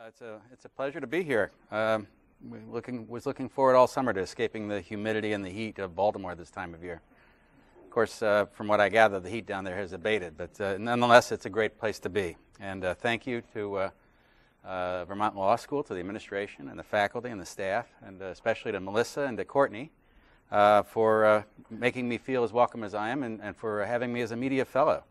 Uh, it's a it's a pleasure to be here. Um, looking was looking forward all summer to escaping the humidity and the heat of Baltimore this time of year. Of course, uh, from what I gather, the heat down there has abated, but uh, nonetheless, it's a great place to be. And uh, thank you to uh, Vermont Law School, to the administration and the faculty and the staff, and especially to Melissa and to Courtney for making me feel as welcome as I am, and, and for having me as a media fellow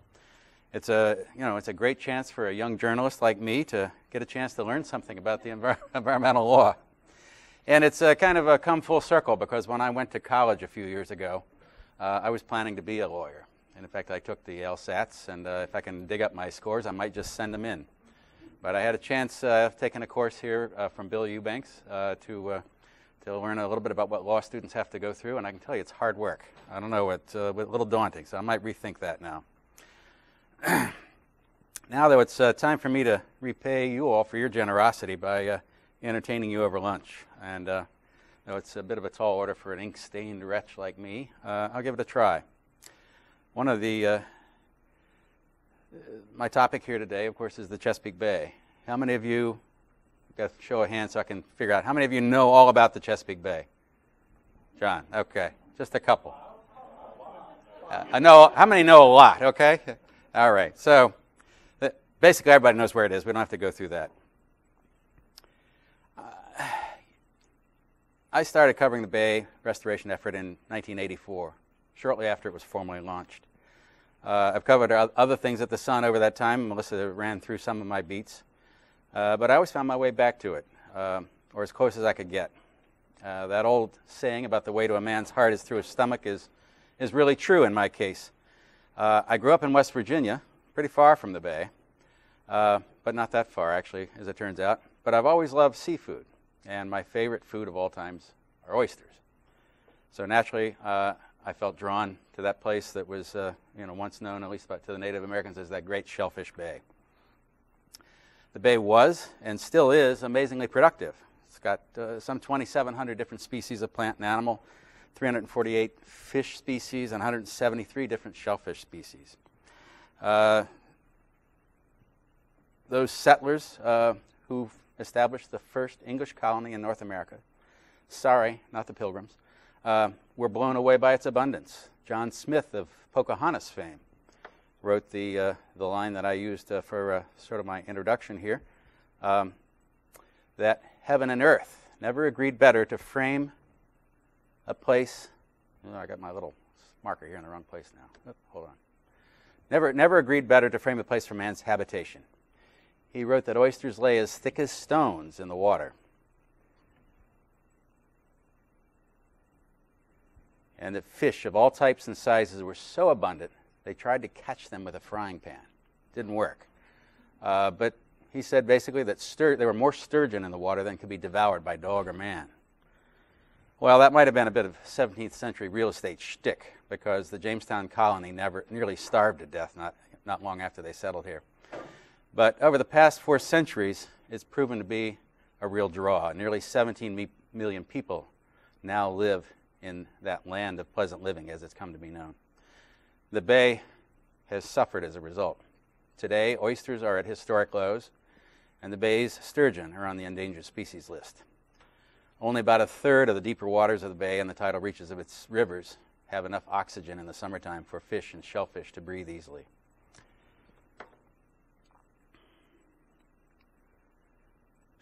it's a you know it's a great chance for a young journalist like me to get a chance to learn something about the envir- environmental law. And it's a kind of a come full circle because when I went to college a few years ago, uh, I was planning to be a lawyer. And in fact, I took the LSATs, and uh, if I can dig up my scores, I might just send them in. But I had a chance uh, of taking a course here uh, from Bill Eubanks uh, to uh, to learn a little bit about what law students have to go through, and I can tell you it's hard work. I don't know, it's a little daunting, so I might rethink that now. now, though, it's uh, time for me to repay you all for your generosity by uh, entertaining you over lunch. And uh, though it's a bit of a tall order for an ink stained wretch like me, uh, I'll give it a try. One of the uh, my topic here today, of course, is the Chesapeake Bay. How many of you, got a show of hands so I can figure out, how many of you know all about the Chesapeake Bay? John, okay, just a couple. Uh, I know, how many know a lot, okay? All right. So basically, everybody knows where it is. We don't have to go through that. Uh, I started covering the Bay restoration effort in 1984, shortly after it was formally launched. Uh, I've covered other things at the Sun over that time. Melissa ran through some of my beats. Uh, but I always found my way back to it, uh, or as close as I could get. Uh, that old saying about the way to a man's heart is through his stomach is, is really true in my case. Uh, I grew up in West Virginia, pretty far from the Bay, uh, but not that far, actually, as it turns out. But I've always loved seafood, and my favorite food of all times are oysters. So naturally, uh, I felt drawn to that place that was, uh, you know, once known, at least to the Native Americans, as that great shellfish bay. The bay was, and still is, amazingly productive. It's got uh, some 2,700 different species of plant and animal, 348 fish species, and 173 different shellfish species. Uh, those settlers uh, who established the first English colony in North America, sorry, not the Pilgrims, uh, were blown away by its abundance. John Smith of Pocahontas fame wrote the, uh, the line that I used uh, for uh, sort of my introduction here um, that heaven and earth never agreed better to frame a place. Oh, I got my little marker here in the wrong place now. Hold on. Never, never agreed better to frame a place for man's habitation. He wrote that oysters lay as thick as stones in the water. And that fish of all types and sizes were so abundant, they tried to catch them with a frying pan. Didn't work. Uh, but he said basically that stur- there were more sturgeon in the water than could be devoured by dog or man. Well, that might have been a bit of 17th century real estate shtick because the Jamestown colony never nearly starved to death not, not long after they settled here. But over the past four centuries, it's proven to be a real draw. Nearly 17 million people now live in that land of pleasant living as it's come to be known. The bay has suffered as a result. Today, oysters are at historic lows, and the bay's sturgeon are on the endangered species list. Only about a third of the deeper waters of the bay and the tidal reaches of its rivers have enough oxygen in the summertime for fish and shellfish to breathe easily.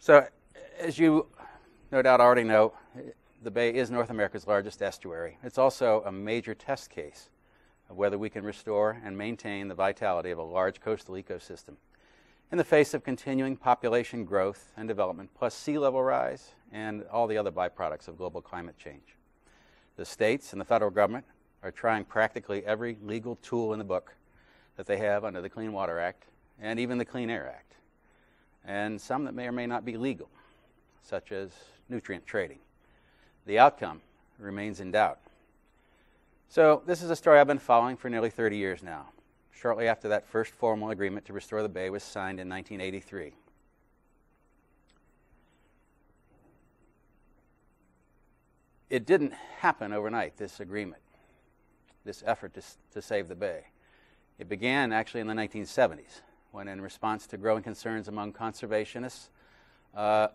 So, as you no doubt already know, the bay is North America's largest estuary. It's also a major test case of whether we can restore and maintain the vitality of a large coastal ecosystem in the face of continuing population growth and development, plus sea level rise and all the other byproducts of global climate change. The states and the federal government are trying practically every legal tool in the book that they have under the Clean Water Act and even the Clean Air Act, and some that may or may not be legal, such as nutrient trading. The outcome remains in doubt. So, this is a story I've been following for nearly 30 years now shortly after that first formal agreement to restore the bay was signed in 1983. It didn't happen overnight, this agreement, this effort to, to save the bay. It began actually in the 1970s, when, in response to growing concerns among conservationists uh,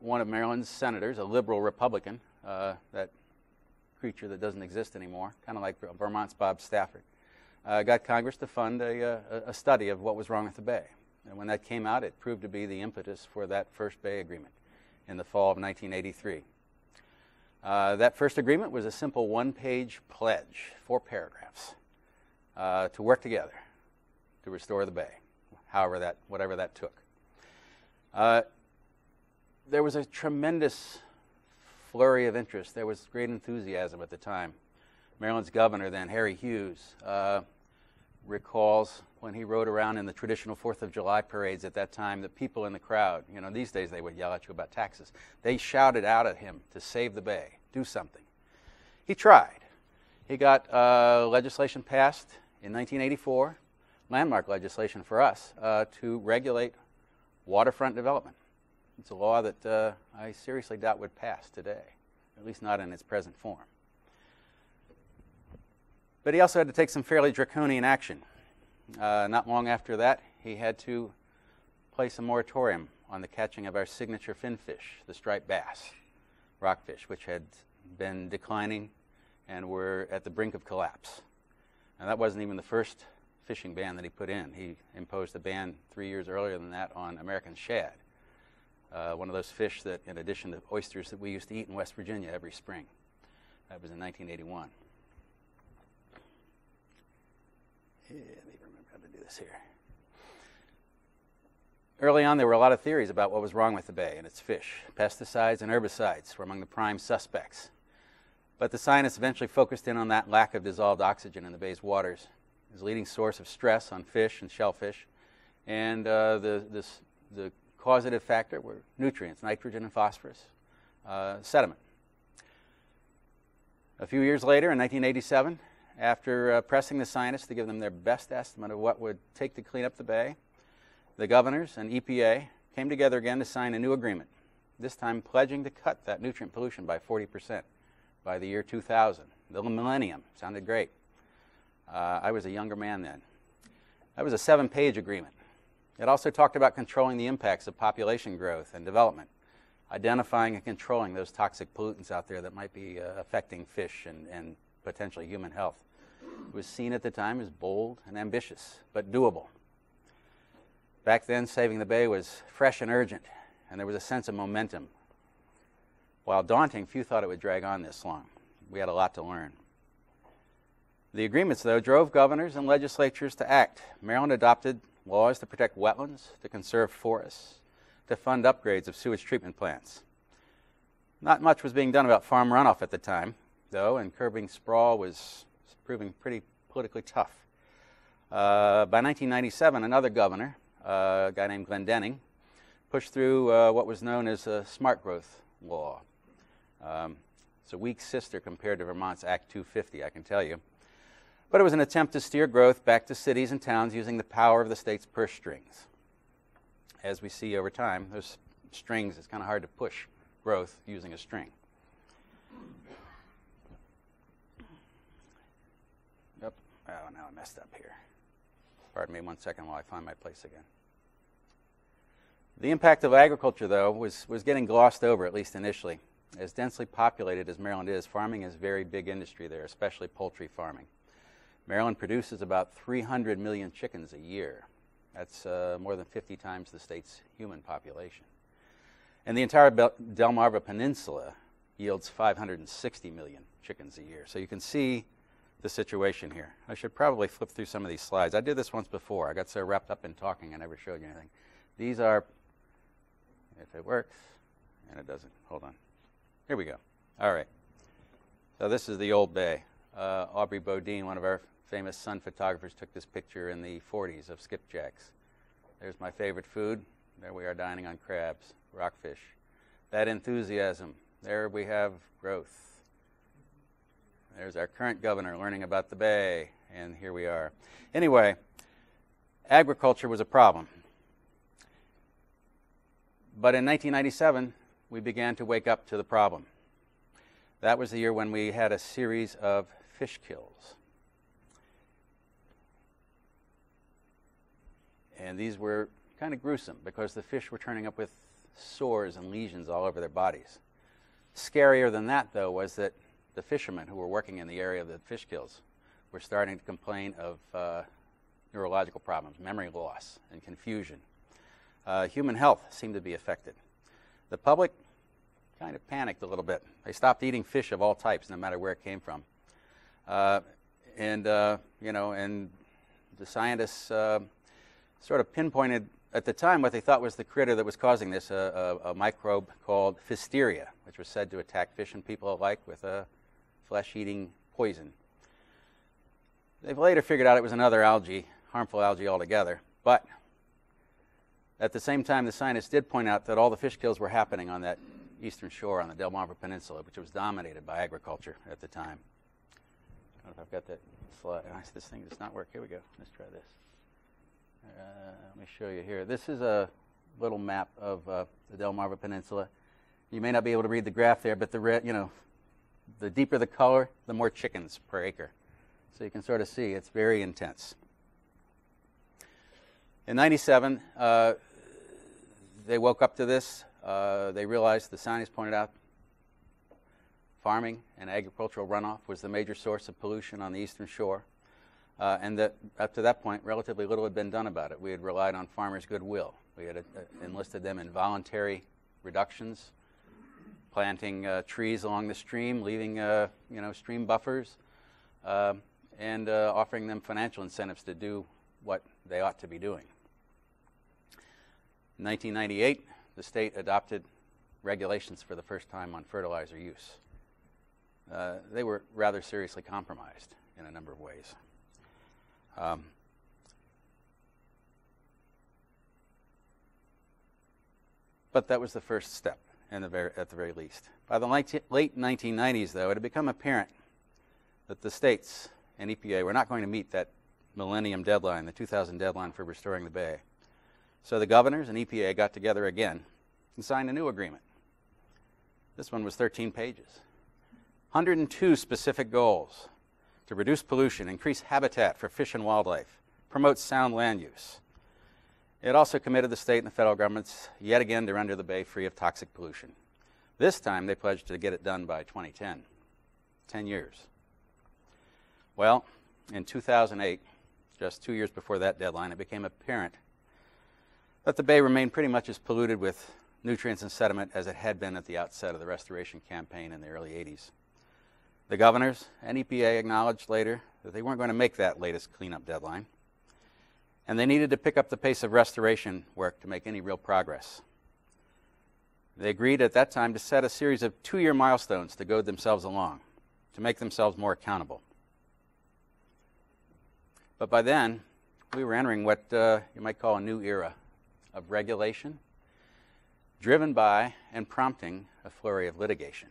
one of Maryland's senators, a liberal Republican, uh, that creature that doesn't exist anymore, kind of like Vermont's Bob Stafford, uh, got Congress to fund a, a, study of what was wrong with the Bay. And when that came out, it proved to be the impetus for that first Bay Agreement in the fall of 1983. Uh, that first agreement was a simple one page pledge, four paragraphs, uh, to work together to restore the Bay, however that, whatever that took. Uh, there was a tremendous flurry of interest. There was great enthusiasm at the time. Maryland's governor then, Harry Hughes, uh, recalls when he rode around in the traditional Fourth of July parades at that time, the people in the crowd, you know, these days they would yell at you about taxes. They shouted out at him to save the bay, do something. He tried. He got uh, legislation passed in 1984, landmark legislation for us, uh, to regulate waterfront development. It's a law that uh, I seriously doubt would pass today, at least not in its present form. But he also had to take some fairly draconian action. Uh, not long after that, he had to place a moratorium on the catching of our signature finfish, the striped bass, rockfish, which had been declining and were at the brink of collapse. And that wasn't even the first fishing ban that he put in. He imposed a ban three years earlier than that on American shad, uh, one of those fish that, in addition to oysters, that we used to eat in West Virginia every spring. That was in 1981. Let me remember how to do this here. Early on, there were a lot of theories about what was wrong with the bay and its fish. Pesticides and herbicides were among the prime suspects. But the scientists eventually focused in on that lack of dissolved oxygen in the bay's waters as a leading source of stress on fish and shellfish. And uh, the, this, the causative factor were nutrients, nitrogen and phosphorus, uh, sediment. A few years later, in 1987, after uh, pressing the scientists to give them their best estimate of what would take to clean up the bay, the governors and EPA came together again to sign a new agreement, this time pledging to cut that nutrient pollution by 40% by the year 2000. The millennium sounded great. Uh, I was a younger man then. That was a seven page agreement. It also talked about controlling the impacts of population growth and development, identifying and controlling those toxic pollutants out there that might be uh, affecting fish and, and potentially human health. It was seen at the time as bold and ambitious, but doable. Back then, saving the bay was fresh and urgent, and there was a sense of momentum. While daunting, few thought it would drag on this long. We had a lot to learn. The agreements, though, drove governors and legislatures to act. Maryland adopted laws to protect wetlands, to conserve forests, to fund upgrades of sewage treatment plants. Not much was being done about farm runoff at the time, though, and curbing sprawl was proving pretty politically tough. Uh, by 1997, another governor, uh, a guy named Glendening, pushed through uh, what was known as a smart growth law. Um, it's a weak sister compared to Vermont's Act 250, I can tell you. But it was an attempt to steer growth back to cities and towns using the power of the state's purse strings. As we see over time, those strings, it's kind of hard to push growth using a string. Oh, now I messed up here. Pardon me one second while I find my place again. The impact of agriculture, though, was, was getting glossed over, at least initially. As densely populated as Maryland is, farming is a very big industry there, especially poultry farming. Maryland produces about 300 million chickens a year. That's uh, more than 50 times the state's human population. And the entire Delmarva Peninsula yields 560 million chickens a year. So you can see the situation here. I should probably flip through some of these slides. I did this once before. I got so wrapped up in talking I never showed you anything. These are, if it works, and it doesn't, hold on. Here we go. All right. So this is the old bay. Uh, Aubrey Bodine, one of our famous sun photographers, took this picture in the 40s of skipjacks. There's my favorite food. There we are dining on crabs, rockfish. That enthusiasm. There we have growth. There's our current governor learning about the bay, and here we are. Anyway, agriculture was a problem. But in 1997, we began to wake up to the problem. That was the year when we had a series of fish kills. And these were kind of gruesome because the fish were turning up with sores and lesions all over their bodies. Scarier than that, though, was that the fishermen who were working in the area of the fish kills were starting to complain of uh, neurological problems, memory loss, and confusion. Uh, human health seemed to be affected. The public kind of panicked a little bit. They stopped eating fish of all types, no matter where it came from. Uh, and, uh, you know, and the scientists uh, sort of pinpointed at the time what they thought was the critter that was causing this, a, a, a, microbe called Pfiesteria, which was said to attack fish and people alike with a flesh eating poison. They've later figured out it was another algae, harmful algae altogether, but at the same time, the scientists did point out that all the fish kills were happening on that eastern shore on the Delmarva Peninsula, which was dominated by agriculture at the time. I don't know if I've got that slide. This thing does not work. Here we go. Let's try this. Uh, let me show you here. This is a little map of uh, the Delmarva Peninsula. You may not be able to read the graph there, but the red, you know, the deeper the color, the more chickens per acre. So you can sort of see it's very intense. In 97, uh, they woke up to this. Uh, they realized, the scientists pointed out, farming and agricultural runoff was the major source of pollution on the eastern shore. Uh, and that up to that point, relatively little had been done about it. We had relied on farmers' goodwill. We had uh, enlisted them in voluntary reductions, planting uh, trees along the stream, leaving uh, you know stream buffers, uh, and uh, offering them financial incentives to do what they ought to be doing. In 1998, the state adopted regulations for the first time on fertilizer use. they were rather seriously compromised in a number of ways. Um, but that was the first step the very, at the very least. By the late 1990s, though, it had become apparent that the states and EPA were not going to meet that millennium deadline, the 2000 deadline for restoring the bay. So the governors and EPA got together again and signed a new agreement. This one was 13 pages. 102 specific goals to reduce pollution, increase habitat for fish and wildlife, promote sound land use. It also committed the state and the federal governments yet again to render the bay free of toxic pollution. This time they pledged to get it done by 2010, 10 years. Well, in 2008, just two years before that deadline, it became apparent that the bay remained pretty much as polluted with nutrients and sediment as it had been at the outset of the restoration campaign in the early 80s. The governors and EPA acknowledged later that they weren't going to make that latest cleanup deadline, and they needed to pick up the pace of restoration work to make any real progress. They agreed at that time to set a series of two year milestones to goad themselves along, to make themselves more accountable. But by then, we were entering what uh, you might call a new era of regulation, driven by and prompting a flurry of litigation.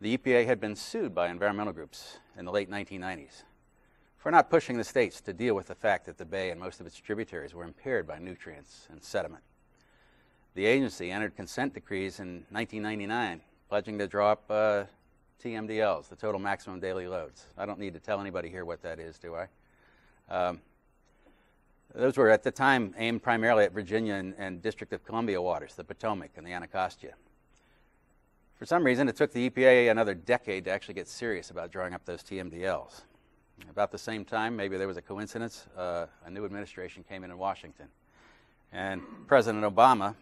The EPA had been sued by environmental groups in the late 1990s for not pushing the states to deal with the fact that the bay and most of its tributaries were impaired by nutrients and sediment. The agency entered consent decrees in 1999, pledging to drop uh, TMDLs, the total maximum daily loads. I don't need to tell anybody here what that is, do I? Um, those were at the time aimed primarily at Virginia and, and District of Columbia waters, the Potomac and the Anacostia. For some reason, it took the EPA another decade to actually get serious about drawing up those TMDLs. About the same time, maybe there was a coincidence, uh, a new administration came in in Washington. And President Obama,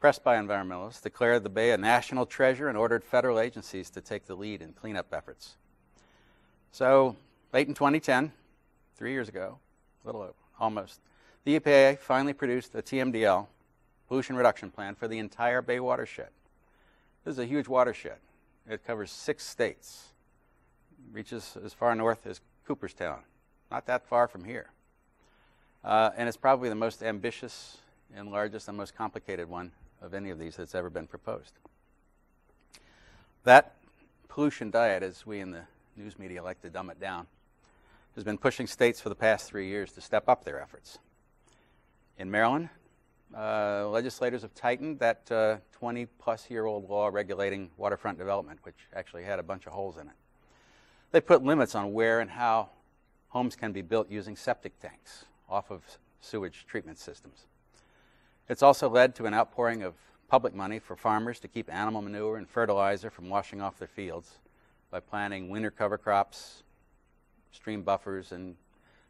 pressed by environmentalists, declared the Bay a national treasure and ordered federal agencies to take the lead in cleanup efforts. So, late in 2010, three years ago, a little over, almost, the EPA finally produced a TMDL, pollution reduction plan, for the entire Bay watershed. This is a huge watershed. It covers six states, reaches as far north as Cooperstown, not that far from here. Uh, and it's probably the most ambitious and largest and most complicated one of any of these that's ever been proposed. That pollution diet, as we in the news media like to dumb it down, has been pushing states for the past three years to step up their efforts. In Maryland, uh, legislators have tightened that uh, 20 plus year old law regulating waterfront development, which actually had a bunch of holes in it. They put limits on where and how homes can be built using septic tanks off of sewage treatment systems. It's also led to an outpouring of public money for farmers to keep animal manure and fertilizer from washing off their fields by planting winter cover crops, stream buffers, and,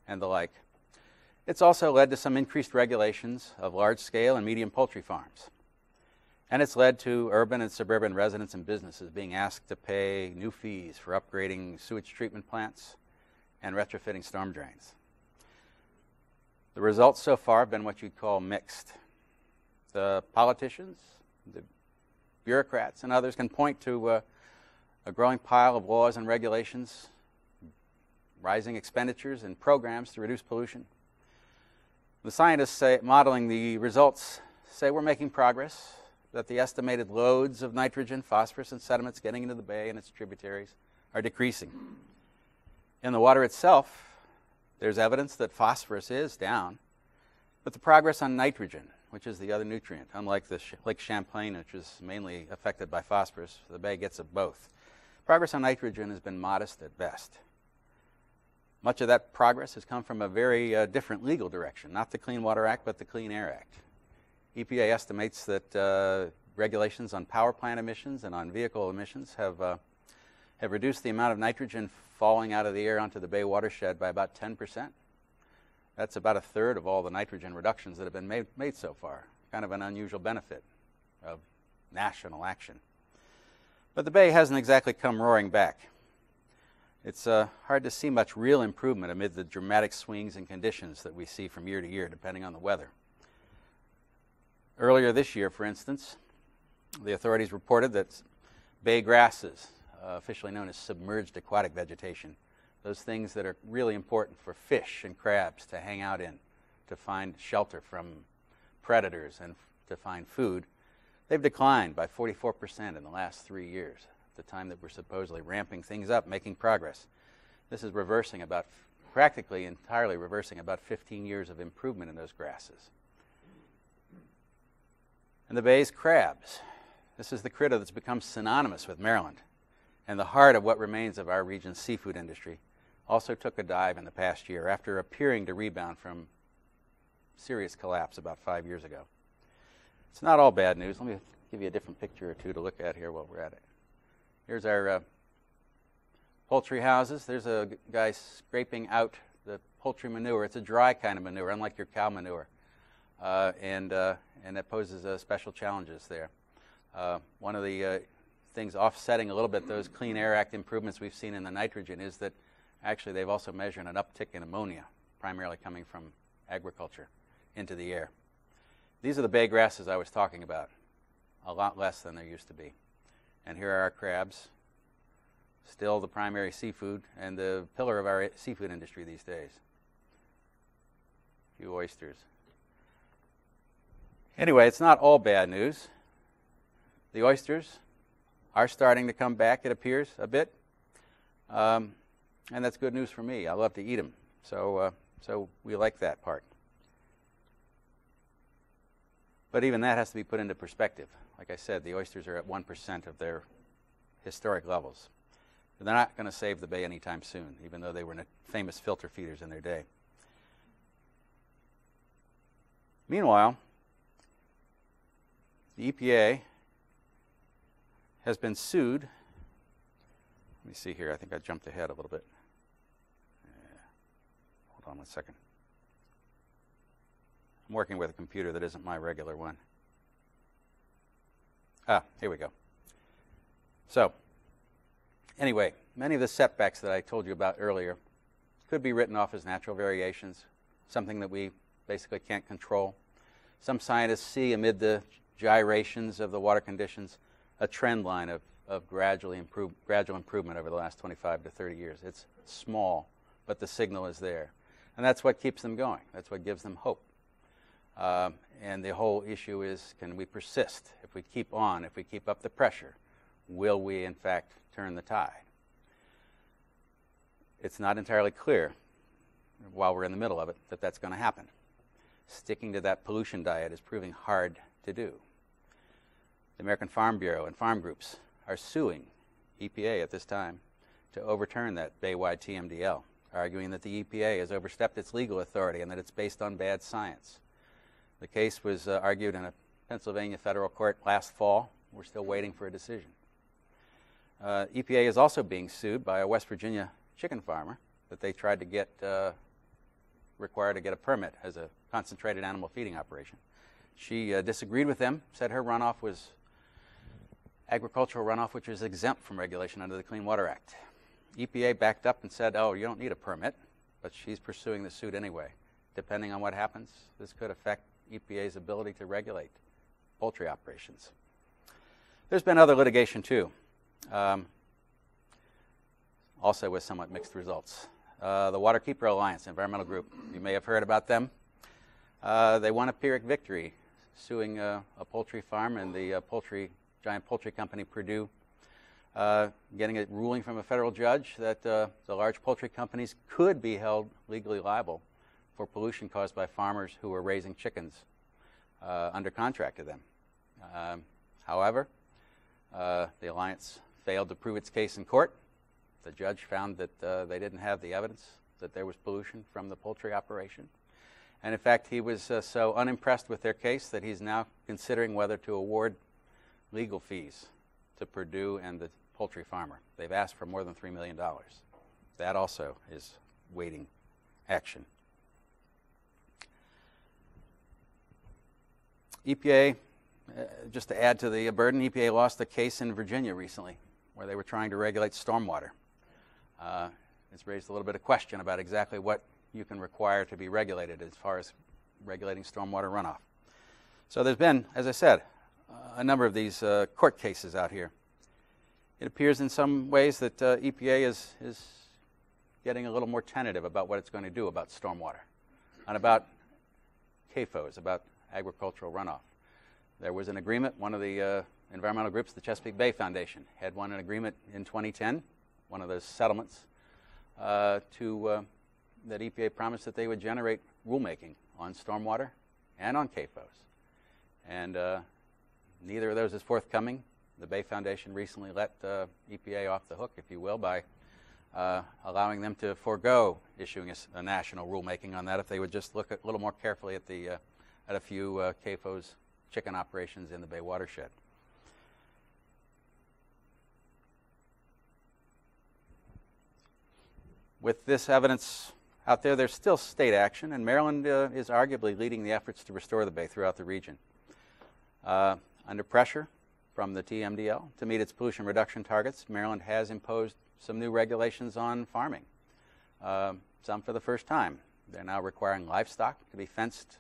and the like. It's also led to some increased regulations of large scale and medium poultry farms. And it's led to urban and suburban residents and businesses being asked to pay new fees for upgrading sewage treatment plants and retrofitting storm drains. The results so far have been what you'd call mixed. The politicians, the bureaucrats, and others can point to uh, a growing pile of laws and regulations, rising expenditures and programs to reduce pollution. The scientists say, modeling the results say we're making progress, that the estimated loads of nitrogen, phosphorus, and sediments getting into the bay and its tributaries are decreasing. In the water itself, there's evidence that phosphorus is down, but the progress on nitrogen, which is the other nutrient, unlike the Lake Champlain, which is mainly affected by phosphorus, the bay gets of both. Progress on nitrogen has been modest at best. Much of that progress has come from a very uh, different legal direction, not the Clean Water Act, but the Clean Air Act. EPA estimates that uh, regulations on power plant emissions and on vehicle emissions have, uh, have reduced the amount of nitrogen falling out of the air onto the Bay watershed by about 10%. That's about a third of all the nitrogen reductions that have been made, made so far. Kind of an unusual benefit of national action. But the Bay hasn't exactly come roaring back. It's uh, hard to see much real improvement amid the dramatic swings in conditions that we see from year to year, depending on the weather. Earlier this year, for instance, the authorities reported that bay grasses, uh, officially known as submerged aquatic vegetation, those things that are really important for fish and crabs to hang out in, to find shelter from predators and to find food, they've declined by 44% in the last three years, the time that we're supposedly ramping things up, making progress. This is reversing about, practically entirely reversing about 15 years of improvement in those grasses and the bay's crabs. This is the critter that's become synonymous with Maryland and the heart of what remains of our region's seafood industry. Also took a dive in the past year after appearing to rebound from serious collapse about five years ago. It's not all bad news. Let me give you a different picture or two to look at here while we're at it. Here's our uh, poultry houses. There's a guy scraping out the poultry manure. It's a dry kind of manure, unlike your cow manure. Uh, and uh, and that poses uh, special challenges there. One of the things offsetting a little bit those Clean Air Act improvements we've seen in the nitrogen is that actually they've also measured an uptick in ammonia, primarily coming from agriculture, into the air. These are the bay grasses I was talking about, a lot less than there used to be. And here are our crabs, still the primary seafood and the pillar of our seafood industry these days. A few oysters. Anyway, it's not all bad news. The oysters are starting to come back, it appears, a bit. Um, and that's good news for me. I love to eat them. So, uh, so we like that part. But even that has to be put into perspective. Like I said, the oysters are at 1% of their historic levels. They're not going to save the bay anytime soon, even though they were famous filter feeders in their day. Meanwhile, the EPA has been sued. Let me see here. I think I jumped ahead a little bit. Yeah. Hold on one second. I'm working with a computer that isn't my regular one. Ah, here we go. So, anyway, many of the setbacks that I told you about earlier could be written off as natural variations, something that we basically can't control. Some scientists see amid the gyrations of the water conditions, a trend line of, of gradually improve, gradual improvement over the last 25 to 30 years. It's small, but the signal is there. And that's what keeps them going. That's what gives them hope. Um, and the whole issue is can we persist? If we keep on, if we keep up the pressure, will we in fact turn the tide? It's not entirely clear while we're in the middle of it that that's going to happen. Sticking to that pollution diet is proving hard to do the American Farm Bureau and farm groups are suing EPA at this time to overturn that Baywide TMDL, arguing that the EPA has overstepped its legal authority and that it's based on bad science. The case was uh, argued in a Pennsylvania federal court last fall. We're still waiting for a decision. Uh, EPA is also being sued by a West Virginia chicken farmer that they tried to get uh, required to get a permit as a concentrated animal feeding operation. She uh, disagreed with them, said her runoff was agricultural runoff, which is exempt from regulation under the Clean Water Act. EPA backed up and said, oh, you don't need a permit, but she's pursuing the suit anyway. Depending on what happens, this could affect EPA's ability to regulate poultry operations. There's been other litigation too, um, also with somewhat mixed results. Uh, the Waterkeeper Alliance environmental group, you may have heard about them. Uh, they won a Pyrrhic victory suing uh, a poultry farm and the uh, poultry giant poultry company Perdue uh, getting a ruling from a federal judge that uh, the large poultry companies could be held legally liable for pollution caused by farmers who were raising chickens uh, under contract to them. Um, however, uh, the alliance failed to prove its case in court. The judge found that uh, they didn't have the evidence that there was pollution from the poultry operation. And in fact, he was uh, so unimpressed with their case that he's now considering whether to award legal fees to Perdue and the poultry farmer. They've asked for more than $3 million. That also is waiting action. EPA, uh, just to add to the burden, EPA lost a case in Virginia recently where they were trying to regulate stormwater. Uh, it's raised a little bit of question about exactly what you can require to be regulated as far as regulating stormwater runoff. So there's been, as I said, a number of these uh, court cases out here. It appears in some ways that uh, EPA is, is getting a little more tentative about what it's going to do about stormwater and about CAFOs, about agricultural runoff. There was an agreement, one of the uh, environmental groups, the Chesapeake Bay Foundation, had won an agreement in 2010, one of those settlements, uh, to, uh, that EPA promised that they would generate rulemaking on stormwater and on CAFOs. And uh, neither of those is forthcoming. The Bay Foundation recently let uh, EPA off the hook, if you will, by uh, allowing them to forego issuing a, a, national rulemaking on that if they would just look a little more carefully at, the, uh, at a few uh, CAFO's chicken operations in the Bay watershed. With this evidence out there, there's still state action, and Maryland uh, is arguably leading the efforts to restore the Bay throughout the region. Uh, under pressure from the TMDL to meet its pollution reduction targets, Maryland has imposed some new regulations on farming, uh, some for the first time. They're now requiring livestock to be fenced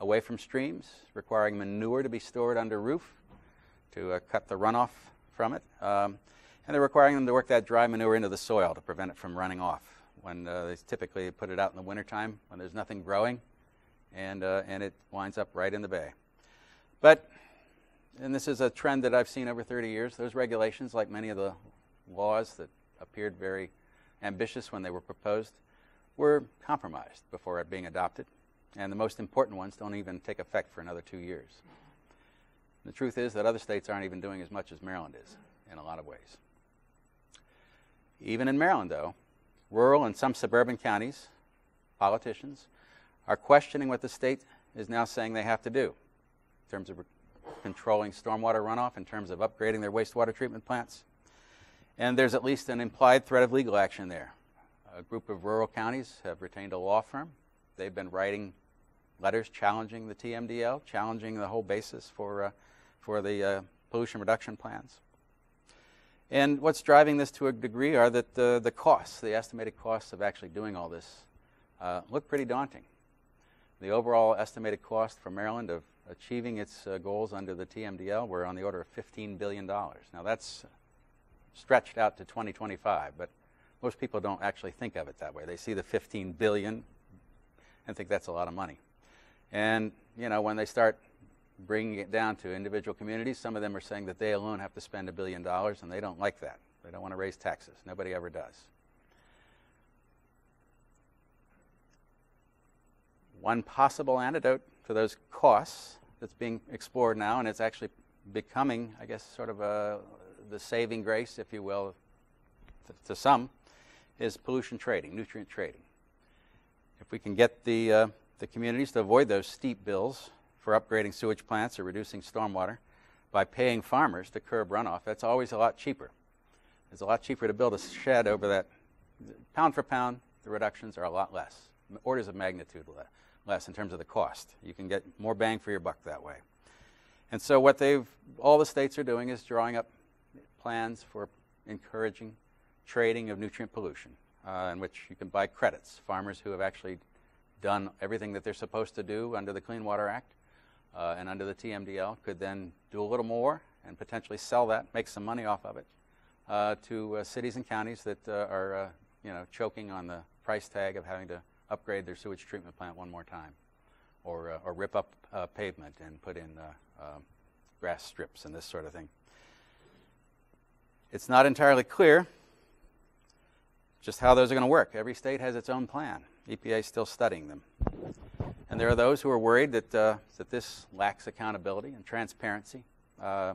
away from streams, requiring manure to be stored under roof to uh, cut the runoff from it, um, and they're requiring them to work that dry manure into the soil to prevent it from running off. When uh, they typically put it out in the wintertime when there's nothing growing, and, uh, and it winds up right in the bay. But and this is a trend that I've seen over 30 years, those regulations, like many of the laws that appeared very ambitious when they were proposed, were compromised before being adopted. And the most important ones don't even take effect for another two years. The truth is that other states aren't even doing as much as Maryland is in a lot of ways. Even in Maryland, though, rural and some suburban counties, politicians, are questioning what the state is now saying they have to do in terms of controlling stormwater runoff in terms of upgrading their wastewater treatment plants. And there's at least an implied threat of legal action there. A group of rural counties have retained a law firm. They've been writing letters challenging the TMDL, challenging the whole basis for, uh, for the uh, pollution reduction plans. And what's driving this to a degree are that the, the costs, the estimated costs of actually doing all this, uh, look pretty daunting. The overall estimated cost for Maryland of achieving its uh, goals under the TMDL were on the order of $15 billion. Now that's stretched out to 2025, but most people don't actually think of it that way. They see the 15 billion and think that's a lot of money. And you know, when they start bringing it down to individual communities, some of them are saying that they alone have to spend a billion dollars, and they don't like that. They don't want to raise taxes. Nobody ever does. One possible antidote to those costs that's being explored now, and it's actually becoming, I guess, sort of a, the saving grace, if you will, to, to some, is pollution trading, nutrient trading. If we can get the, uh, the communities to avoid those steep bills for upgrading sewage plants or reducing stormwater by paying farmers to curb runoff, that's always a lot cheaper. It's a lot cheaper to build a shed over that. Pound for pound, the reductions are a lot less, orders of magnitude less in terms of the cost. You can get more bang for your buck that way. And so what they've, all the states are doing is drawing up plans for encouraging trading of nutrient pollution, uh, in which you can buy credits. Farmers who have actually done everything that they're supposed to do under the Clean Water Act uh, and under the TMDL could then do a little more and potentially sell that, make some money off of it uh, to uh, cities and counties that uh, are, uh, you know, choking on the price tag of having to upgrade their sewage treatment plant one more time, or or rip up pavement and put in um, grass strips and this sort of thing. It's not entirely clear just how those are going to work. Every state has its own plan. EPA is still studying them. And there are those who are worried that, uh, that this lacks accountability and transparency. Uh,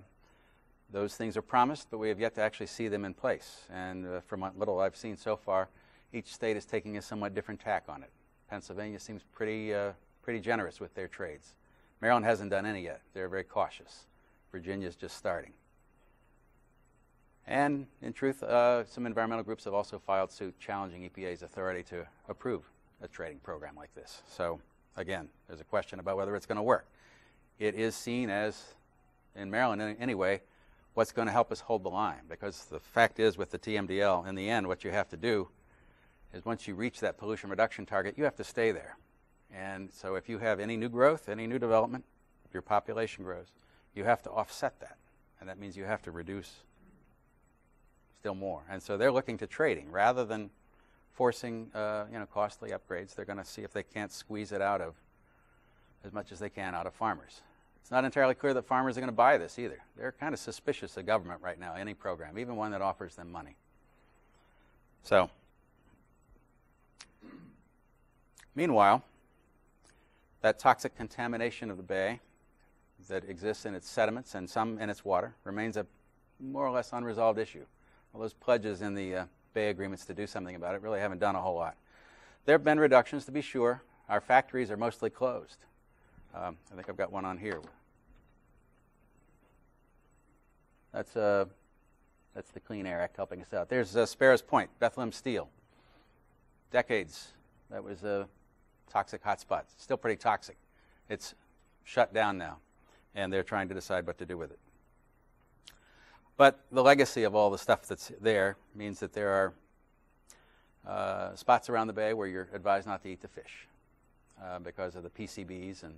those things are promised, but we have yet to actually see them in place. And uh, from what little I've seen so far, each state is taking a somewhat different tack on it. Pennsylvania seems pretty, uh, pretty generous with their trades. Maryland hasn't done any yet. They're very cautious. Virginia's just starting. And in truth, uh, some environmental groups have also filed suit challenging EPA's authority to approve a trading program like this. So, again, there's a question about whether it's going to work. It is seen as, in Maryland anyway, what's going to help us hold the line. Because the fact is, with the TMDL, in the end, what you have to do is once you reach that pollution reduction target, you have to stay there. And so, if you have any new growth, any new development, if your population grows, you have to offset that. And that means you have to reduce still more. And so they're looking to trading rather than forcing uh, you know costly upgrades. They're going to see if they can't squeeze it out of as much as they can out of farmers. It's not entirely clear that farmers are going to buy this either. They're kind of suspicious of government right now, any program, even one that offers them money. So, meanwhile, that toxic contamination of the bay that exists in its sediments and some in its water remains a more or less unresolved issue. Well, those pledges in the uh, Bay agreements to do something about it really haven't done a whole lot. There have been reductions, to be sure. Our factories are mostly closed. Um, I think I've got one on here. That's, uh, that's the Clean Air Act helping us out. There's uh, Sparrows Point, Bethlehem Steel. Decades, that was a toxic hotspot. Still pretty toxic. It's shut down now, and they're trying to decide what to do with it. But the legacy of all the stuff that's there means that there are uh, spots around the bay where you're advised not to eat the fish uh, because of the PCBs and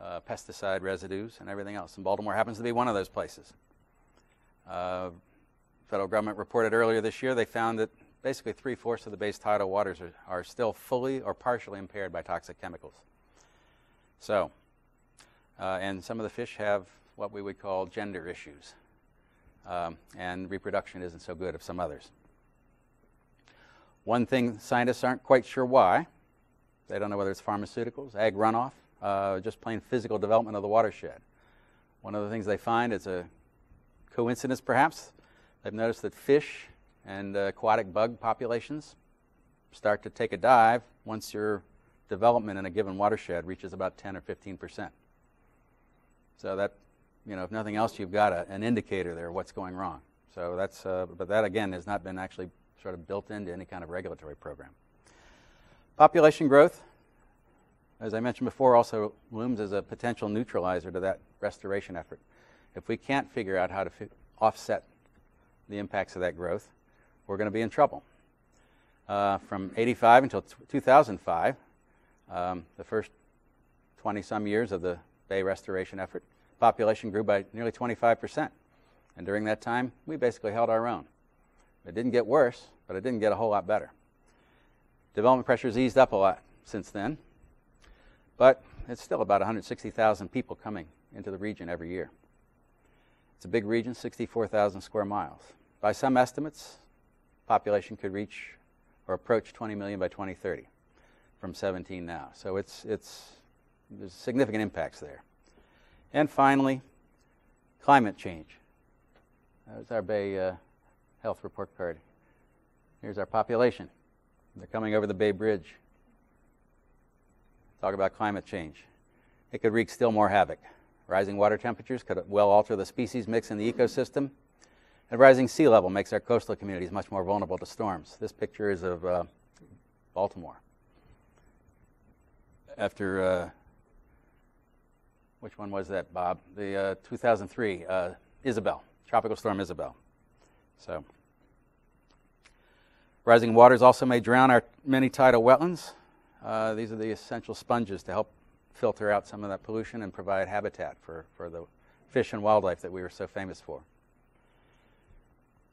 uh, pesticide residues and everything else. And Baltimore happens to be one of those places. Uh, federal government reported earlier this year they found that basically three fourths of the bay's tidal waters are, are still fully or partially impaired by toxic chemicals. So, uh, and some of the fish have what we would call gender issues um, and reproduction isn't so good of some others. One thing scientists aren't quite sure why, they don't know whether it's pharmaceuticals, ag runoff, uh, just plain physical development of the watershed. One of the things they find is a coincidence, perhaps. They've noticed that fish and uh, aquatic bug populations start to take a dive once your development in a given watershed reaches about 10 or 15 percent. So that you know, if nothing else, you've got a, an indicator there what's going wrong. So that's, uh, but that again has not been actually sort of built into any kind of regulatory program. Population growth, as I mentioned before, also looms as a potential neutralizer to that restoration effort. If we can't figure out how to offset the impacts of that growth, we're going to be in trouble. Uh, from 85 until t- 2005, um, the first 20 some years of the Bay restoration effort, population grew by nearly 25%. And during that time, we basically held our own. It didn't get worse, but it didn't get a whole lot better. Development pressures eased up a lot since then, but it's still about 160,000 people coming into the region every year. It's a big region, 64,000 square miles. By some estimates, population could reach or approach 20 million by 2030 from 17 now. So it's, it's, there's significant impacts there. And finally, climate change. There's our Bay uh, Health Report card. Here's our population. They're coming over the Bay Bridge. Talk about climate change. it could wreak still more havoc. Rising water temperatures could well alter the species mix in the ecosystem, and rising sea level makes our coastal communities much more vulnerable to storms. This picture is of uh, Baltimore. After, uh, which one was that, Bob? The uh, 2003 uh, Isabel, Tropical Storm Isabel. So, rising waters also may drown our many tidal wetlands. Uh, these are the essential sponges to help filter out some of that pollution and provide habitat for, for the fish and wildlife that we were so famous for.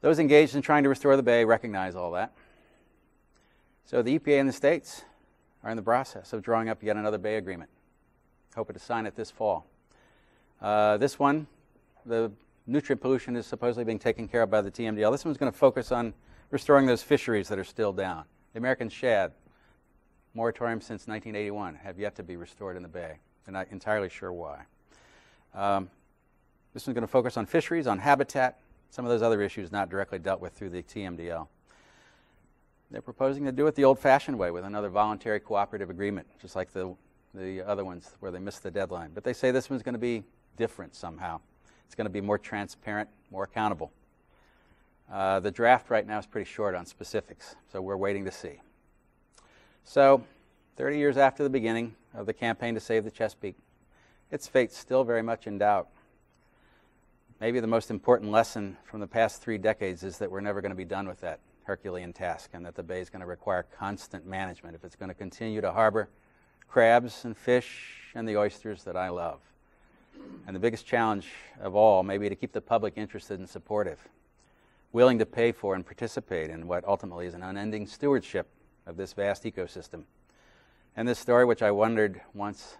Those engaged in trying to restore the bay recognize all that. So the EPA and the states are in the process of drawing up yet another bay agreement. Hoping to sign it this fall. Uh, this one, the nutrient pollution is supposedly being taken care of by the TMDL. This one's going to focus on restoring those fisheries that are still down. The American shad, moratorium since 1981, have yet to be restored in the bay. They're not entirely sure why. Um, this one's going to focus on fisheries, on habitat, some of those other issues not directly dealt with through the TMDL. They're proposing to do it the old fashioned way with another voluntary cooperative agreement, just like the, the other ones where they missed the deadline. But they say this one's going to be different somehow. It's going to be more transparent, more accountable. Uh, the draft right now is pretty short on specifics, so we're waiting to see. So, 30 years after the beginning of the campaign to save the Chesapeake, its fate's still very much in doubt. Maybe the most important lesson from the past three decades is that we're never going to be done with that Herculean task and that the bay is going to require constant management if it's going to continue to harbor crabs and fish and the oysters that I love. And the biggest challenge of all may be to keep the public interested and supportive, willing to pay for and participate in what ultimately is an unending stewardship of this vast ecosystem. And this story, which I wondered once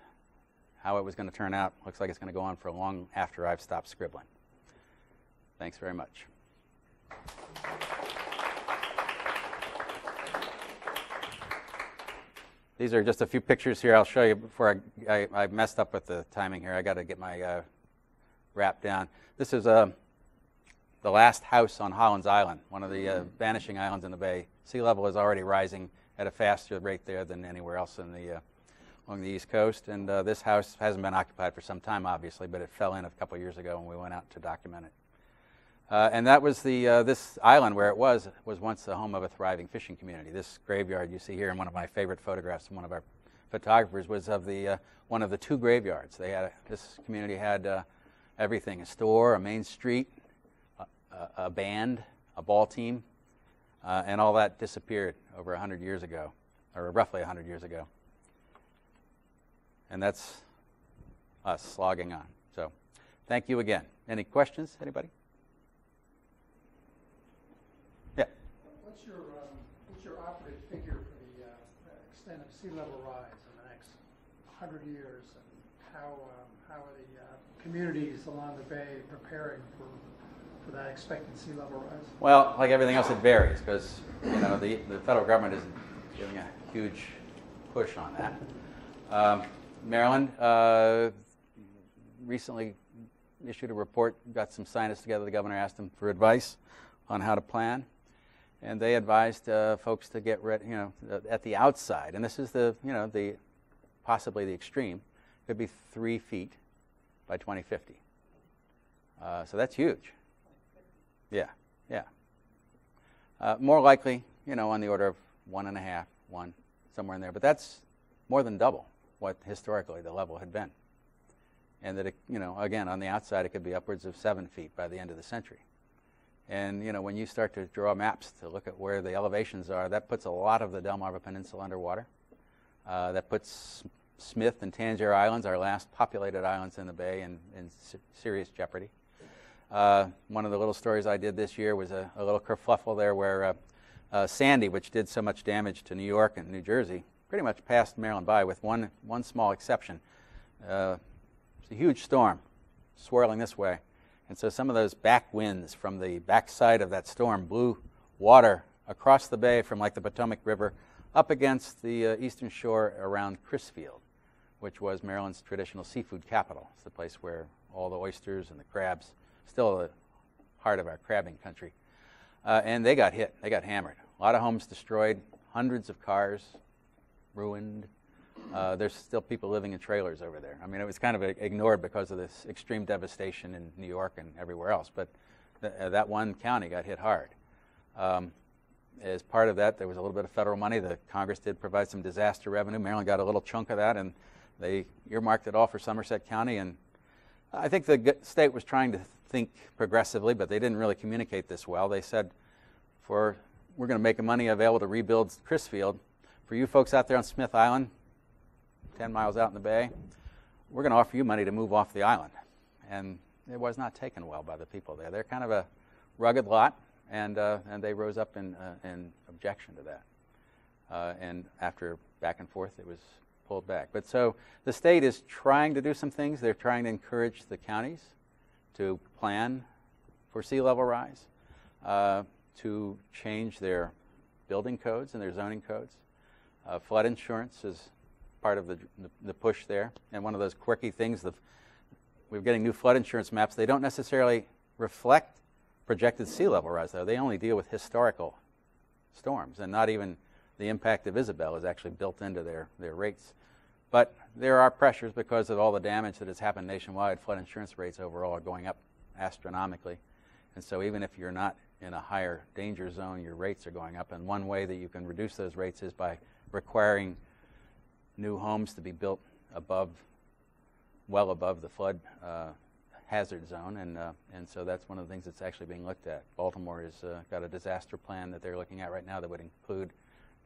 how it was going to turn out, looks like it's going to go on for long after I've stopped scribbling. Thanks very much. These are just a few pictures here. I'll show you before I, I, I messed up with the timing here. I got to get my uh, wrap down. This is uh, the last house on Holland's Island, one of the uh, vanishing islands in the bay. Sea level is already rising at a faster rate there than anywhere else in the, uh, along the east coast. And uh, this house hasn't been occupied for some time, obviously, but it fell in a couple years ago when we went out to document it. Uh, and that was the, uh, this island where it was, was once the home of a thriving fishing community. This graveyard you see here in one of my favorite photographs from one of our photographers was of the, uh, one of the two graveyards. They had a, this community had uh, everything, a store, a main street, a, a band, a ball team, uh, and all that disappeared over 100 years ago, or roughly 100 years ago. And that's us slogging on. So thank you again. Any questions, anybody? Sea level rise in the next 100 years, and how, um, how are the uh, communities along the bay preparing for, for that expected sea level rise? Well, like everything else, it varies because you know the, the federal government isn't giving a huge push on that. Um, Maryland uh, recently issued a report, got some scientists together. The governor asked them for advice on how to plan and they advised uh, folks to get rid, you know, at the outside, and this is the, you know, the possibly the extreme, could be three feet by 2050. Uh, so that's huge. Yeah, yeah. Uh, more likely, you know, on the order of one and a half, one, somewhere in there. But that's more than double what historically the level had been. And that, it, you know, again, on the outside, it could be upwards of seven feet by the end of the century. And you know, when you start to draw maps to look at where the elevations are, that puts a lot of the Delmarva Peninsula underwater. Uh, that puts Smith and Tangier Islands, our last populated islands in the bay, in, in serious jeopardy. Uh, one of the little stories I did this year was a, a little kerfluffle there where uh, uh, Sandy, which did so much damage to New York and New Jersey, pretty much passed Maryland by with one, one small exception. Uh, it's a huge storm swirling this way. And so some of those back winds from the backside of that storm blew water across the bay from like the Potomac River up against the uh, eastern shore around Crisfield, which was Maryland's traditional seafood capital. It's the place where all the oysters and the crabs, still the heart of our crabbing country. Uh, and they got hit, they got hammered. A lot of homes destroyed, hundreds of cars ruined, Uh, there's still people living in trailers over there. I mean, it was kind of uh, ignored because of this extreme devastation in New York and everywhere else. But th- uh, that one county got hit hard. Um, as part of that, there was a little bit of federal money. The Congress did provide some disaster revenue. Maryland got a little chunk of that, and they earmarked it all for Somerset County. And I think the state was trying to think progressively, but they didn't really communicate this well. They said, "For we're going to make money available to rebuild Crisfield. For you folks out there on Smith Island, 10 miles out in the bay, we're going to offer you money to move off the island." And it was not taken well by the people there. They're kind of a rugged lot, and uh, and they rose up in uh, in objection to that. Uh, and after back and forth, it was pulled back. But so the state is trying to do some things. They're trying to encourage the counties to plan for sea level rise, uh, to change their building codes and their zoning codes. Uh, flood insurance is part of the, the, push there. And one of those quirky things, the, we're getting new flood insurance maps. They don't necessarily reflect projected sea level rise, though. They only deal with historical storms, and not even the impact of Isabel is actually built into their, their rates. But there are pressures because of all the damage that has happened nationwide. Flood insurance rates overall are going up astronomically. And so even if you're not in a higher danger zone, your rates are going up. And one way that you can reduce those rates is by requiring new homes to be built above, well above the flood uh, hazard zone. And, uh, and so that's one of the things that's actually being looked at. Baltimore has uh, got a disaster plan that they're looking at right now that would include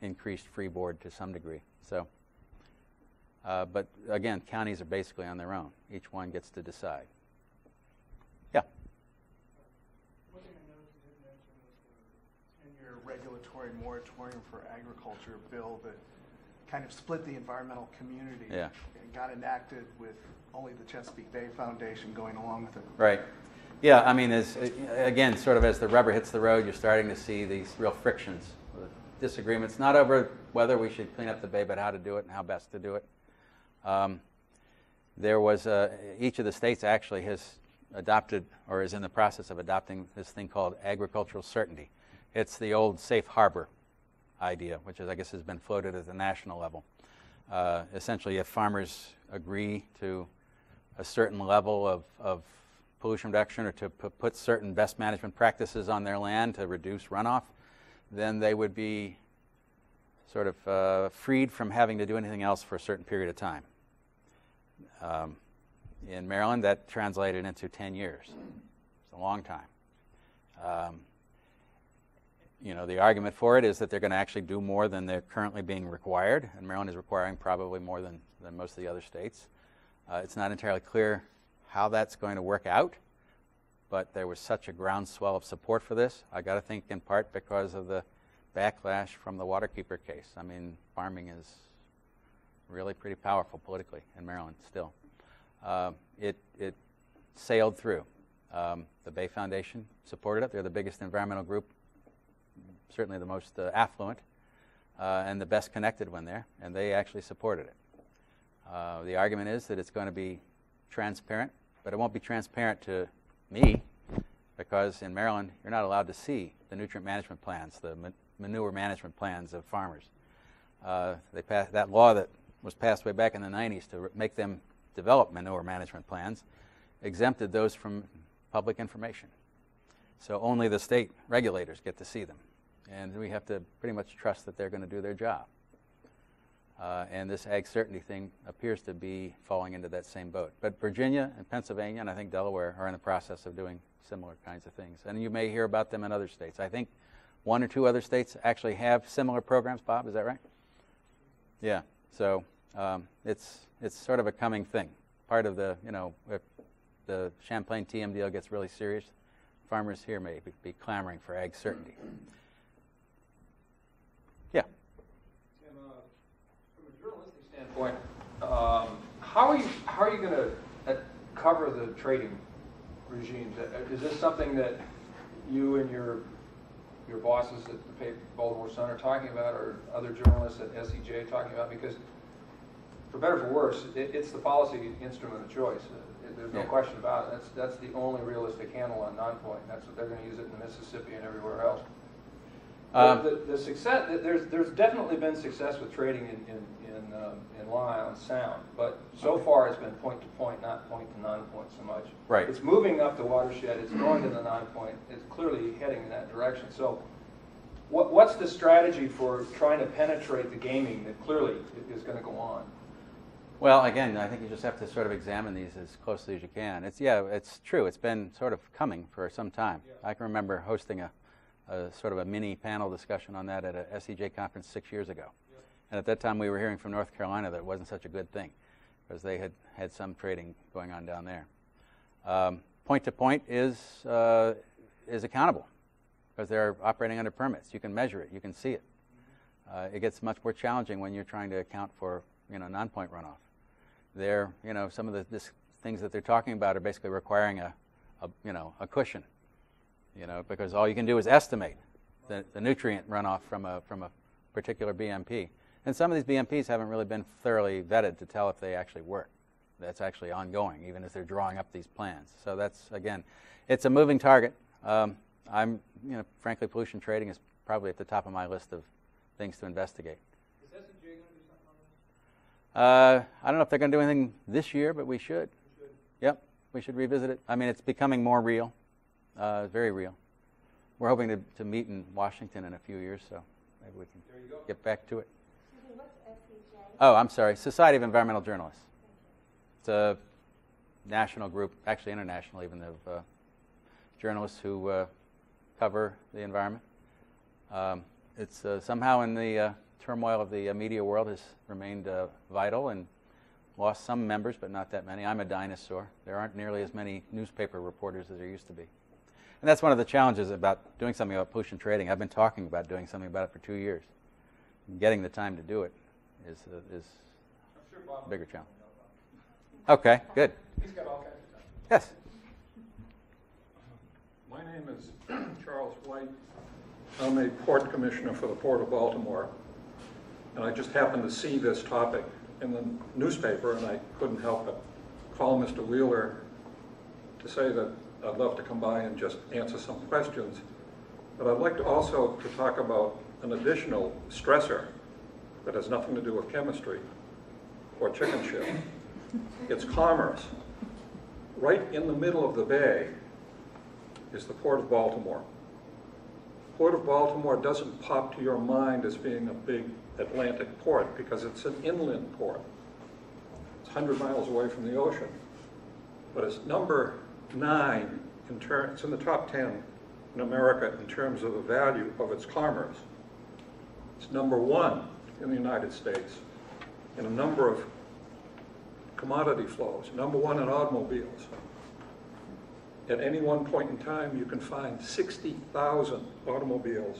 increased freeboard to some degree. So, uh, but again, counties are basically on their own. Each one gets to decide. Yeah. Regulatory moratorium for agriculture bill that kind of split the environmental community. Yeah. And got enacted with only the Chesapeake Bay Foundation going along with it. Right. Yeah, I mean, as, again, sort of as the rubber hits the road, you're starting to see these real frictions, disagreements, not over whether we should clean up the bay, but how to do it and how best to do it. Um, there was uh, each of the states actually has adopted or is in the process of adopting this thing called agricultural certainty. It's the old safe harbor idea, which is, I guess has been floated at the national level. Uh, essentially, if farmers agree to a certain level of, of pollution reduction or to put certain best management practices on their land to reduce runoff, then they would be sort of uh, freed from having to do anything else for a certain period of time. Um, in Maryland, that translated into 10 years. It's a long time. Um, you know, the argument for it is that they're going to actually do more than they're currently being required, and Maryland is requiring probably more than, than most of the other states. Uh, it's not entirely clear how that's going to work out, but there was such a groundswell of support for this. I got to think in part because of the backlash from the waterkeeper case. I mean, farming is really pretty powerful politically in Maryland still. Uh, it, it sailed through. Um, the Bay Foundation supported it. They're the biggest environmental group, certainly the most uh, affluent, uh, and the best connected one there, and they actually supported it. Uh, the argument is that it's going to be transparent, but it won't be transparent to me because in Maryland, you're not allowed to see the nutrient management plans, the ma- manure management plans of farmers. Uh, they passed that law that was passed way back in the 90s to make them develop manure management plans, exempted those from public information. So only the state regulators get to see them. And we have to pretty much trust that they're going to do their job. Uh, and this ag certainty thing appears to be falling into that same boat. But Virginia and Pennsylvania, and I think Delaware, are in the process of doing similar kinds of things. And you may hear about them in other states. I think one or two other states actually have similar programs. Bob, is that right? Yeah. So um, it's it's sort of a coming thing. Part of the you know if the Champlain TMDL gets really serious, farmers here may be, be clamoring for ag certainty. Yeah. Tim, uh, from a standpoint, um, how are you, how are you going to cover the trading regimes? Uh, Is this something that you and your, your bosses at the paper Baltimore Sun are talking about, or other journalists at SEJ talking about? Because for better or for worse, it, it's the policy instrument of choice. Uh, There's no Yeah. question about it. That's, that's the only realistic handle on non-point. That's what they're going to use it in Mississippi and everywhere else. Um, The, the, success, there's, there's definitely been success with trading in, in, in, um, in Long Island Sound. But so far, it's been point to point, not point to non-point so much. Right. It's moving up the watershed, it's going to the non-point, it's clearly heading in that direction. So what, what's the strategy for trying to penetrate the gaming that clearly is going to go on? Well, again, I think you just have to sort of examine these as closely as you can. It's yeah, it's true. It's been sort of coming for some time. I can remember hosting a, a sort of a mini panel discussion on that at a SEJ conference six years ago. And at that time, we were hearing from North Carolina that it wasn't such a good thing because they had had some trading going on down there. Um, point to point is uh, is accountable because they're operating under permits. You can measure it. You can see it. Uh, it gets much more challenging when you're trying to account for you know non-point runoff. They're you know some of the this, things that they're talking about are basically requiring a, a you know a cushion, you know because all you can do is estimate the, the nutrient runoff from a from a particular BMP. And some of these BMPs haven't really been thoroughly vetted to tell if they actually work. That's actually ongoing, even as they're drawing up these plans. So that's again, it's a moving target. Um, I'm you know frankly pollution trading is probably at the top of my list of things to investigate. Is SEJ going to do something on Uh, I don't know if they're going to do anything this year, but we should. this? Yep, we should revisit it. I mean, it's becoming more real, uh, very real. We're hoping to, to meet in Washington in a few years, so maybe we can There you go. get back to it. Excuse me, what's SEJ? Oh, I'm sorry, Society of Environmental Journalists. It's a national group, actually international even, of uh, journalists who uh, cover the environment. Um, it's uh, somehow in the uh, turmoil of the uh, media world has remained uh, vital and lost some members, but not that many. I'm a dinosaur. There aren't nearly as many newspaper reporters as there used to be. And that's one of the challenges about doing something about pollution trading. I've been talking about doing something about it for two years. Getting the time to do it is, uh, is sure a bigger challenge. Okay, good. He's got all kinds of. Yes. My name is Charles White. I'm a port commissioner for the Port of Baltimore. And I just happened to see this topic in the newspaper, and I couldn't help but call Mr. Wheeler to say that I'd love to come by and just answer some questions. But I'd like to also to talk about an additional stressor that has nothing to do with chemistry or chicken shit. It's commerce. Right in the middle of the bay is the Port of Baltimore. Port of Baltimore doesn't pop to your mind as being a big Atlantic port because it's an inland port. It's 100 miles away from the ocean. But it's number nine in terms, it's in the top 10 in America in terms of the value of its commerce. It's number one in the United States in a number of commodity flows, number one in automobiles. At any one point in time, you can find 60,000 automobiles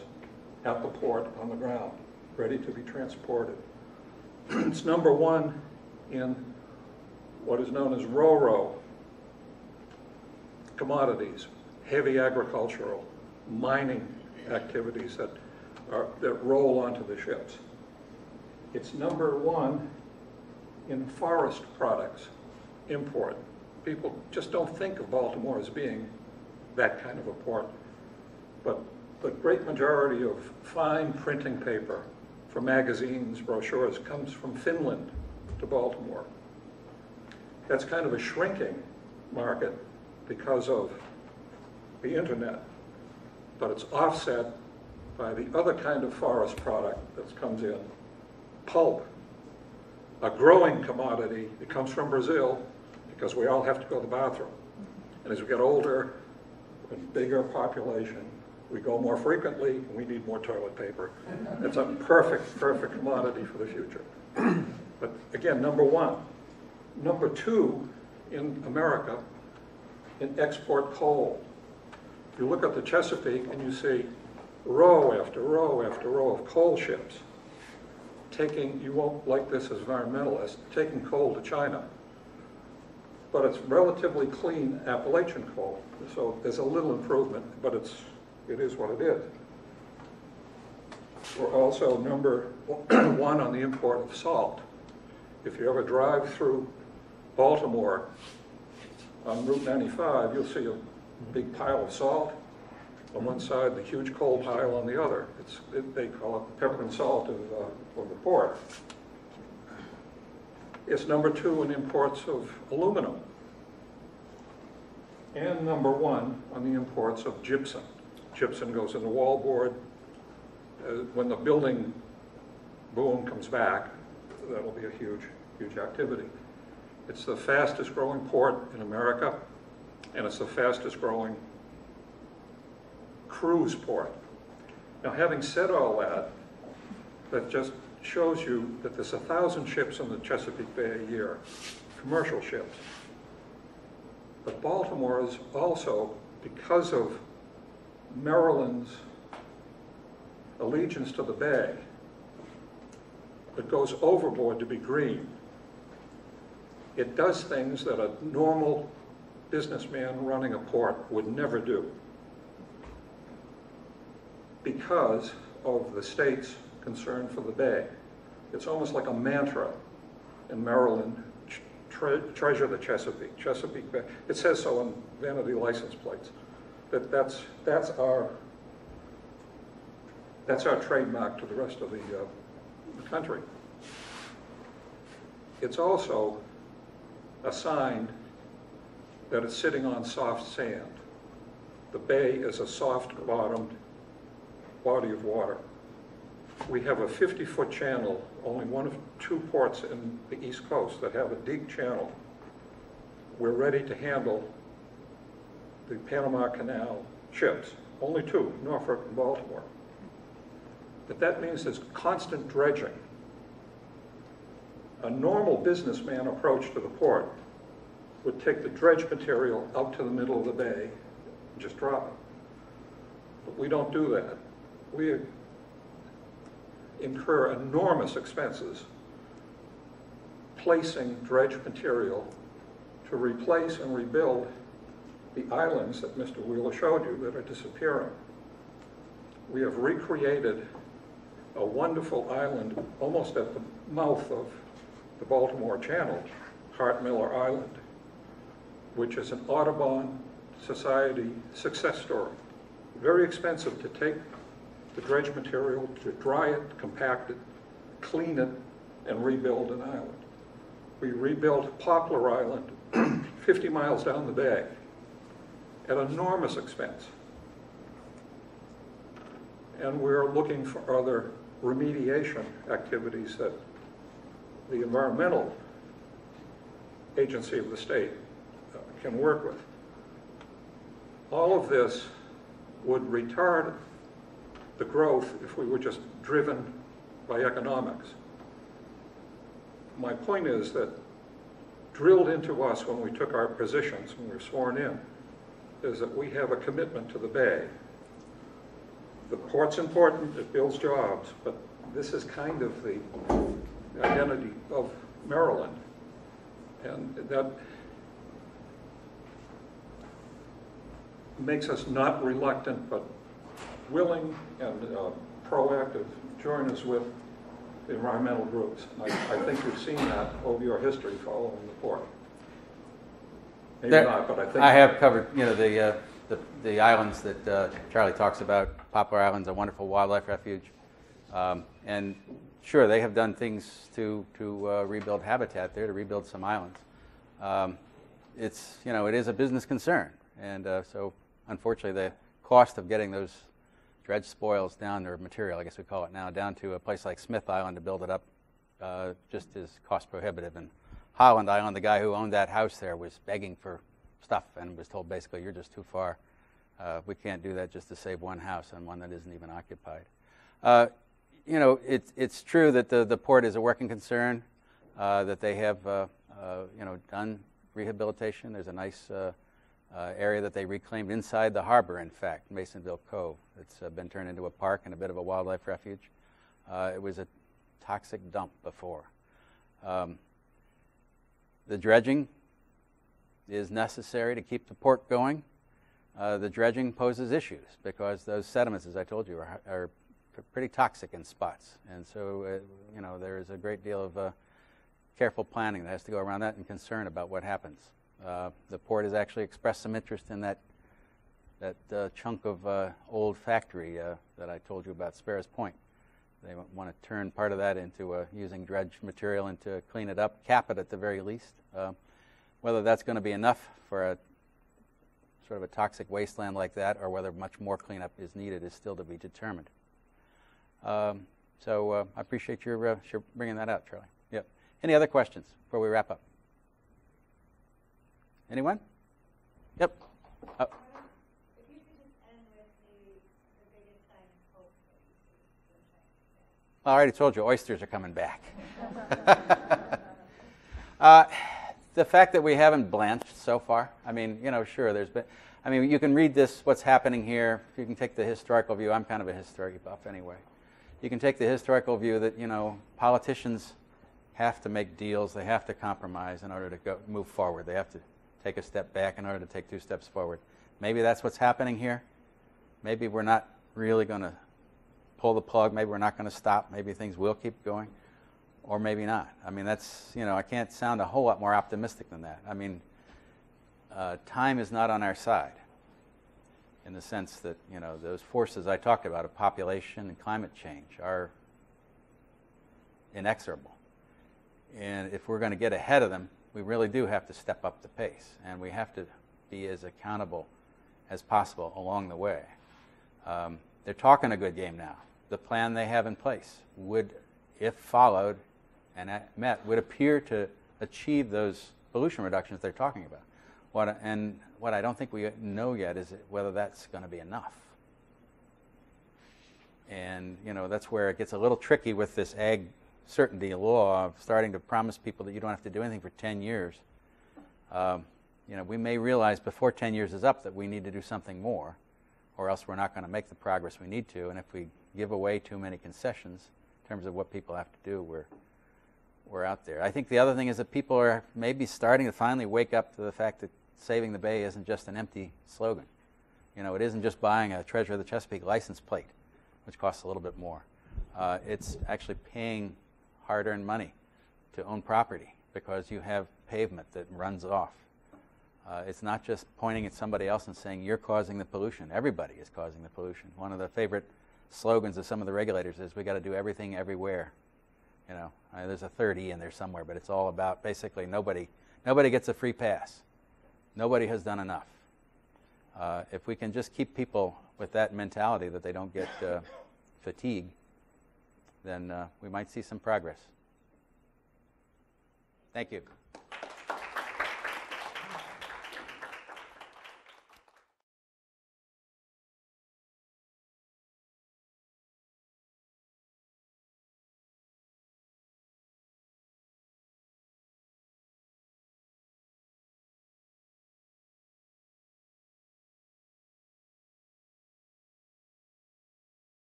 at the port on the ground, ready to be transported. It's number one in what is known as RORO commodities, heavy agricultural, mining activities that are, that roll onto the ships. It's number one in forest products, import. People just don't think of Baltimore as being that kind of a port. But the great majority of fine printing paper for magazines, brochures, comes from Finland to Baltimore. That's kind of a shrinking market because of the internet, but it's offset by the other kind of forest product that comes in, pulp, a growing commodity. It comes from Brazil because we all have to go to the bathroom. And as we get older, and bigger population, we go more frequently, we need more toilet paper. It's a perfect, perfect commodity for the future. But again, number one. Number two, in America, in export coal. You look at the Chesapeake and you see row after row after row of coal ships taking, you won't like this as environmentalists, taking coal to China. But it's relatively clean Appalachian coal, so there's a little improvement, but it's, it is what it is. We're also number one on the import of salt. If you ever drive through Baltimore on Route 95, you'll see a big pile of salt on one side, the huge coal pile on the other. It's, it, they call it the pepper and salt of, uh, of the port. It's number two in imports of aluminum. And number one on the imports of gypsum. Gypsum goes in the wallboard. Uh, When the building boom comes back, that'll be a huge, huge activity. It's the fastest growing port in America, and it's the fastest growing cruise port. Now, having said all that, that just shows you that there's a thousand ships in the Chesapeake Bay a year, commercial ships. But Baltimore is also, because of Maryland's allegiance to the bay, it goes overboard to be green. It does things that a normal businessman running a port would never do because of the state's concern for the bay. It's almost like a mantra in Maryland, tre- treasure the Chesapeake, Chesapeake Bay. It says so on vanity license plates. That that's, that's our, that's our trademark to the rest of the, uh, the country. It's also a sign that it's sitting on soft sand. The bay is a soft-bottomed body of water. We have a 50-foot channel, only one of two ports in the East Coast that have a deep channel. We're ready to handle the Panama Canal ships, only two, Norfolk and Baltimore. But that means there's constant dredging. A normal businessman approach to the port would take the dredge material out to the middle of the bay and just drop it. But we don't do that. We incur enormous expenses placing dredge material to replace and rebuild the islands that Mr. Wheeler showed you that are disappearing. We have recreated a wonderful island almost at the mouth of the Baltimore Channel, Hart Miller Island, which is an Audubon Society success story. Very expensive to take the dredge material, to dry it, compact it, clean it, and rebuild an island. We rebuilt Poplar Island 50 miles down the bay at enormous expense. And we're looking for other remediation activities that the environmental agency of the state uh, can work with. All of this would retard the growth if we were just driven by economics. My point is that drilled into us when we took our positions, when we were sworn in, is that we have a commitment to the Bay. The port's important, it builds jobs, but this is kind of the identity of Maryland. And that makes us not reluctant, but willing and uh, proactive joiners with environmental groups. And I, I think you've seen that over your history following the port. Maybe There- not, but I think. I have covered, you know, the, uh, the, the islands that uh, Charlie talks about. Poplar Island's a wonderful wildlife refuge. Um, and sure, they have done things to, to uh, rebuild habitat there, to rebuild some islands. Um, it's, you know, it is a business concern. And uh, so unfortunately, the cost of getting those dredge spoils down, or material, I guess we call it now, down to a place like Smith Island to build it up uh, just is cost prohibitive. And Holland Island, the guy who owned that house there was begging for stuff and was told basically, you're just too far. Uh, we can't do that just to save one house and one that isn't even occupied. You know, it's, it's true that the, the port is a working concern, uh, that they have, uh, uh, you know, done rehabilitation. There's a nice uh, uh, area that they reclaimed inside the harbor, in fact, Masonville Cove. It's been turned into a park and a bit of a wildlife refuge. It was a toxic dump before. Um, the dredging is necessary to keep the port going. Uh, the dredging poses issues because those sediments, as I told you, are, are pretty toxic in spots. And so, uh, you know, there is a great deal of uh, careful planning that has to go around that and concern about what happens. Uh, the port has actually expressed some interest in that, that uh, chunk of uh, old factory uh, that I told you about, Sparrows Point. they want to turn part of that into using dredge material and to clean it up, cap it at the very least. Whether that's going to be enough for a sort of a toxic wasteland like that, or whether much more cleanup is needed, is still to be determined. Um, so uh, I appreciate your, uh, your bringing that out, Charlie. Yep. Any other questions before we wrap up? Anyone? Yep. If you could just end with the, the biggest sign of hope that you see in Chinese I already told you, oysters are coming back. uh, the fact that we haven't blanched so far, I mean, you know, sure, there's been, I mean, you can read this, what's happening here. You can take the historical view. I'm kind of a history buff anyway. You can take the historical view that, you know, politicians have to make deals, they have to compromise in order to go, move forward. They have to take a step back in order to take two steps forward. Maybe that's what's happening here. Maybe we're not really going to pull the plug. Maybe we're not going to stop. Maybe things will keep going, or maybe not. I mean, that's, you know, I can't sound a whole lot more optimistic than that. I mean, uh, time is not on our side in the sense that, you know, those forces I talked about of population and climate change are inexorable. And if we're going to get ahead of them, we really do have to step up the pace, and we have to be as accountable as possible along the way. Um, they're talking a good game now. The plan they have in place would, if followed and met, would appear to achieve those pollution reductions they're talking about. What, and what I don't think we know yet is whether that's going to be enough. And you know that's where it gets a little tricky with this ag certainty law of starting to promise people that you don't have to do anything for 10 years. Um, you know, we may realize before 10 years is up that we need to do something more, or else we're not going to make the progress we need to. And if we give away too many concessions in terms of what people have to do, we're we're out there. I think the other thing is that people are maybe starting to finally wake up to the fact that saving the bay isn't just an empty slogan. You know, it isn't just buying a Treasure of the Chesapeake license plate, which costs a little bit more. Uh, it's actually paying hard-earned money to own property because you have pavement that runs off. Uh, it's not just pointing at somebody else and saying you're causing the pollution. Everybody is causing the pollution. One of the favorite slogans of some of the regulators is we got to do everything everywhere. You know, uh, there's a third E in there somewhere, but it's all about basically nobody nobody gets a free pass. Nobody has done enough. Uh, if we can just keep people with that mentality that they don't get uh, fatigue, then uh, we might see some progress. Thank you.